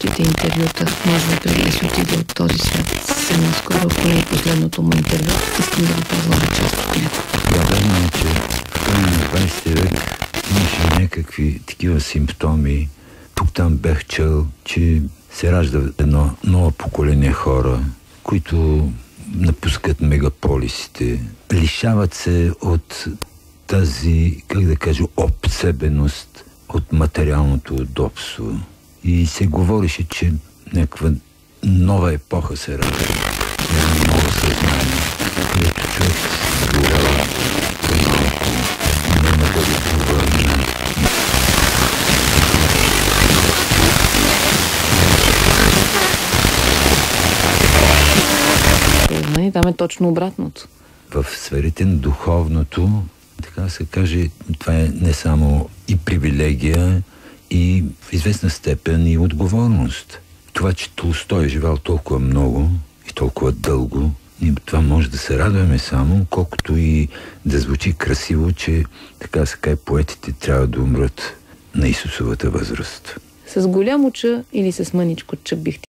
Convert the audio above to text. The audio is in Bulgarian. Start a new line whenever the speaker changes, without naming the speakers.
следващите интервюта. Може би да си отиде от този свят. Съвсем наскоро, ако последното му интервю, искам да ви предложа част от него.
Вярно е, че в края на 20 век имаше някакви такива симптоми. Тук там бях чел, че се ражда едно ново поколение хора, които напускат мегаполисите, лишават се от тази, как да кажа, обсебеност от материалното удобство. И се говореше, че някаква нова епоха се ражда. Едно ново съзнание, където човек по-малко, бъде.
Не, там е точно обратното.
В сферите на духовното, така се каже, това е не само и привилегия, и известна степен и отговорност. Това, че Толстой е живял толкова много и толкова дълго, ние това може да се радваме само, колкото и да звучи красиво, че така се каже, поетите трябва да умрат на Исусовата възраст.
С голямо ча или с мъничко ча бихте